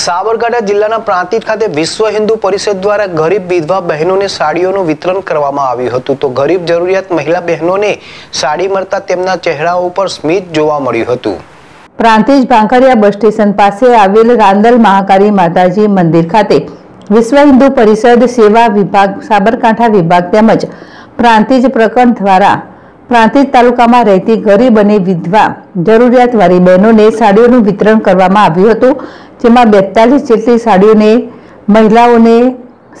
સાબરકાંઠા જિલ્લાના પ્રાંતિજ ખાતે વિશ્વ હિન્દુ પરિષદ દ્વારા ગરીબ વિધવા બહેનોને સાડીઓનું વિતરણ કરવામાં આવ્યું હતું. તો ગરીબ જરૂરિયાત મહિલા બહેનોને સાડી મળતા તેમના ચહેરાઓ ઉપર સ્મિત જોવા મળ્યું હતું. પ્રાંતિજ ભાંખરિયા બસ સ્ટેશન પાસે આવેલ રાંદલ મહાકાળી માતાજી મંદિર ખાતે વિશ્વ હિન્દુ પરિષદ સેવા વિભાગ, સાબરકાંઠા વિભાગ તેમજ પ્રાંતિજ પ્રકરણ દ્વારા પ્રાંતિજ તાલુકામાં રહેતી ગરીબ અને વિધવા જરૂરિયાતવાળી બહેનોને સાડીઓનું વિતરણ કરવામાં આવ્યું હતું. જેમાં બેતાલીસ જેટલી સાડીઓને, મહિલાઓને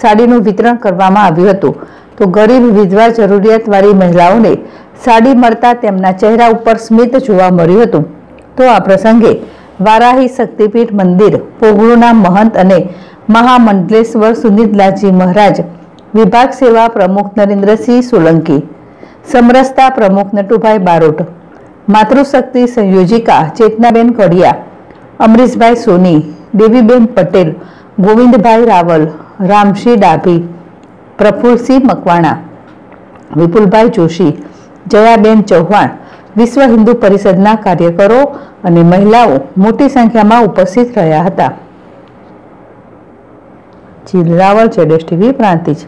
સાડીનું વિતરણ કરવામાં આવ્યું હતું. તો ગરીબ વિધવા જરૂરિયાતવાળી મહિલાઓને સાડી મળતા તેમના ચહેરા ઉપર સ્મિત જોવા મળ્યું હતું. તો આ પ્રસંગે વારાહી શક્તિપીઠ મંદિર પોગળુના મહંત અને મહામંડલેશ્વર સુનિતલાલજી મહારાજ, વિભાગ સેવા પ્રમુખ નરેન્દ્રસિંહ સોલંકી, સમરસતા પ્રમુખ નટુભાઈ બારોટ, માતૃશક્તિ સંયોજિકા ચેતનાબેન કડિયા, અમરીશભાઈ સોની દેવીબેન પટેલ, ગોવિંદભાઈ રાવલ, રામસિંહ ડાભી, પ્રફુલસિંહ મકવાણા, વિપુલભાઈ જોશી, જયાબેન ચૌહાણ, વિશ્વ હિન્દુ પરિષદના કાર્યકરો અને મહિલાઓ મોટી સંખ્યામાં ઉપસ્થિત રહ્યા હતા. જીલ રાવલ જેડેશ ટીવી, પ્રાંતિજ.